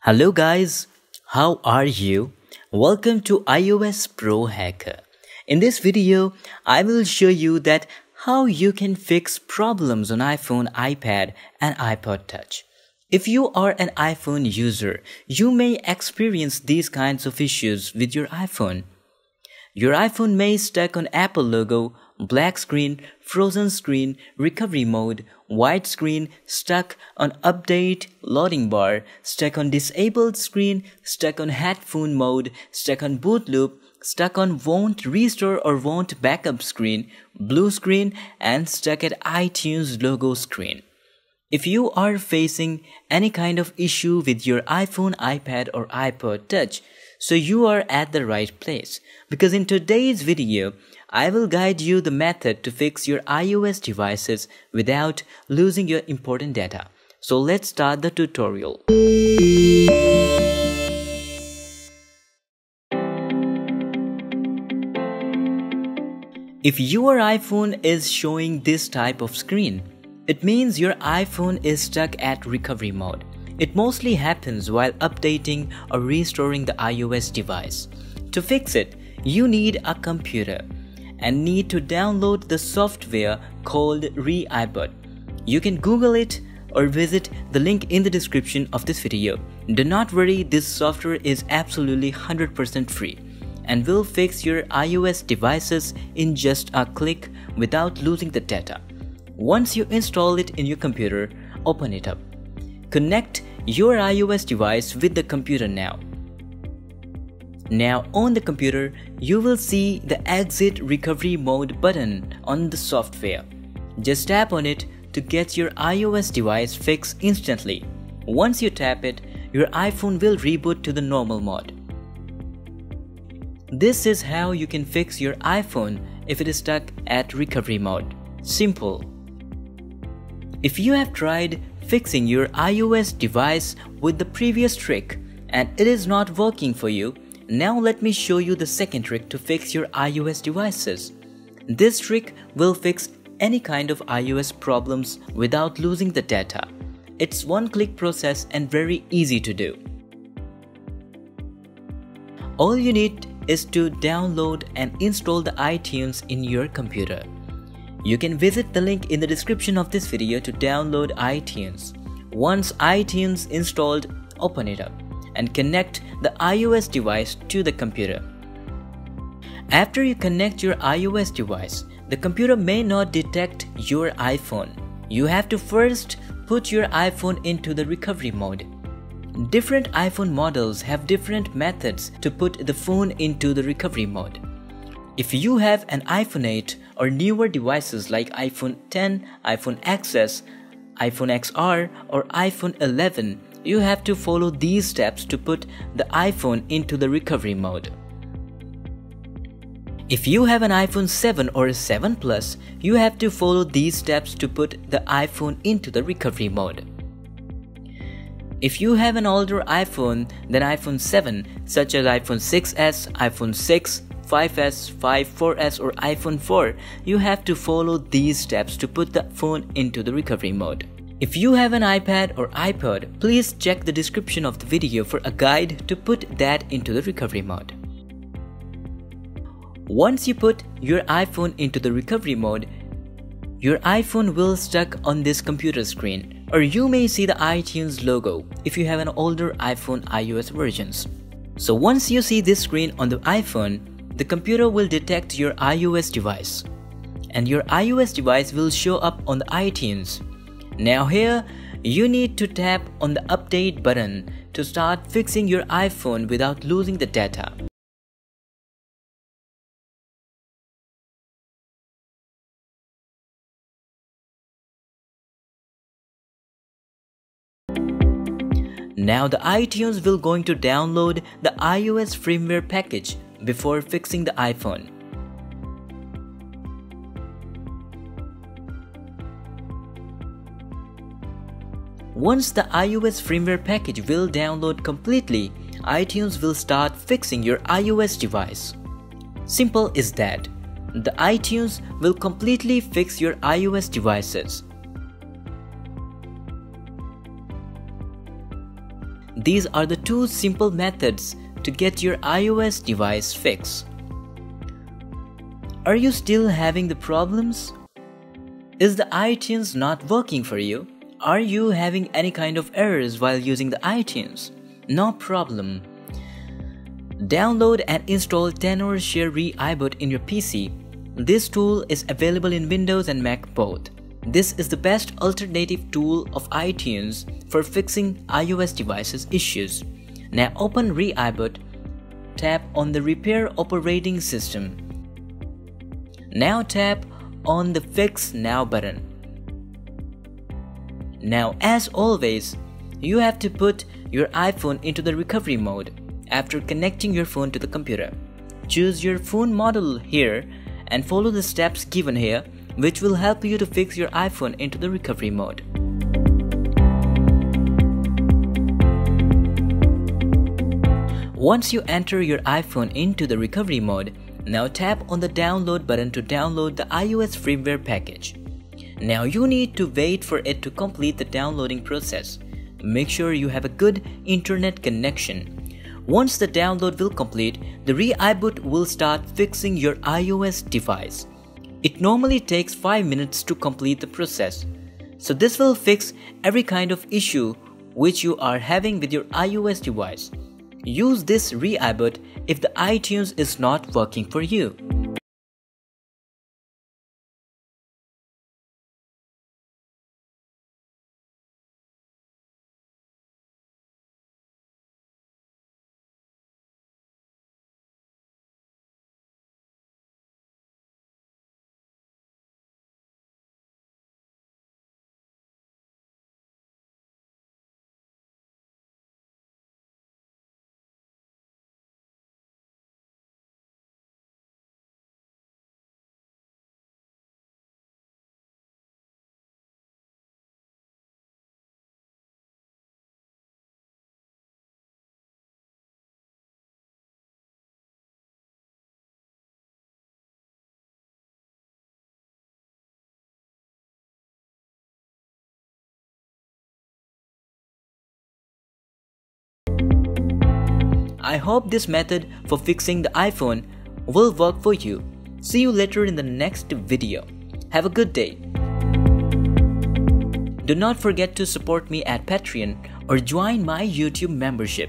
Hello guys, how are you? Welcome to iOS Pro Hacker. In this video, I will show you that how you can fix problems on iPhone, iPad and iPod Touch. If you are an iPhone user, you may experience these kinds of issues with your iPhone. Your iPhone may stuck on Apple logo black screen, frozen screen, recovery mode, white screen, stuck on update, loading bar, stuck on disabled screen, stuck on headphone mode, stuck on boot loop, stuck on won't restore or won't backup screen, blue screen, and stuck at iTunes logo screen. If you are facing any kind of issue with your iPhone, iPad, or iPod Touch, so you are at the right place. Because in today's video, I will guide you the method to fix your iOS devices without losing your important data. So let's start the tutorial. If your iPhone is showing this type of screen, it means your iPhone is stuck at recovery mode. It mostly happens while updating or restoring the iOS device. To fix it, you need a computer and need to download the software called ReiBoot. You can Google it or visit the link in the description of this video. Do not worry, this software is absolutely 100% free and will fix your iOS devices in just a click without losing the data. Once you install it in your computer, open it up. Connect your iOS device with the computer now. Now on the computer, you will see the exit recovery mode button on the software. Just tap on it to get your iOS device fixed instantly. Once you tap it, your iPhone will reboot to the normal mode. This is how you can fix your iPhone if it is stuck at recovery mode. Simple. If you have tried fixing your iOS device with the previous trick and it is not working for you, now let me show you the second trick to fix your iOS devices. This trick will fix any kind of iOS problems without losing the data. It's one click process and very easy to do. All you need is to download and install the iTunes in your computer. You can visit the link in the description of this video to download iTunes. Once iTunes installed, open it up and connect the iOS device to the computer. After you connect your iOS device, the computer may not detect your iPhone. You have to first put your iPhone into the recovery mode. Different iPhone models have different methods to put the phone into the recovery mode. If you have an iPhone 8 or newer devices like iPhone 10, iPhone XS, iPhone XR, or iPhone 11, you have to follow these steps to put the iPhone into the recovery mode. If you have an iPhone 7 or 7 Plus, you have to follow these steps to put the iPhone into the recovery mode. If you have an older iPhone than iPhone 7, such as iPhone 6s, iPhone 6, 5s, 5, 4s, or iPhone 4, you have to follow these steps to put the phone into the recovery mode. If you have an iPad or iPod, please check the description of the video for a guide to put that into the recovery mode. Once you put your iPhone into the recovery mode, your iPhone will stuck on this computer screen or you may see the iTunes logo if you have an older iPhone iOS versions. So once you see this screen on the iPhone, the computer will detect your iOS device and your iOS device will show up on the iTunes now here, you need to tap on the update button to start fixing your iPhone without losing the data. Now the iTunes will going to download the iOS firmware package before fixing the iPhone. Once the iOS firmware package will download completely, iTunes will start fixing your iOS device. Simple is that. The iTunes will completely fix your iOS devices. These are the two simple methods to get your iOS device fixed. Are you still having the problems? Is the iTunes not working for you? Are you having any kind of errors while using the iTunes? No problem. Download and install Tenor Share TenorShare ReiBoot in your PC. This tool is available in Windows and Mac both. This is the best alternative tool of iTunes for fixing iOS devices issues. Now open ReiBoot, tap on the Repair Operating System. Now tap on the Fix Now button. Now as always, you have to put your iPhone into the recovery mode after connecting your phone to the computer. Choose your phone model here and follow the steps given here which will help you to fix your iPhone into the recovery mode. Once you enter your iPhone into the recovery mode, now tap on the download button to download the iOS firmware package. Now you need to wait for it to complete the downloading process. Make sure you have a good internet connection once the download will complete, the ReiBoot will start fixing your iOS device. It normally takes 5 minutes to complete the process. So this will fix every kind of issue which you are having with your iOS device. Use this ReiBoot if the iTunes is not working for you. I hope this method for fixing the iPhone will work for you. See you later in the next video. Have a good day. Do not forget to support me at Patreon or join my YouTube membership.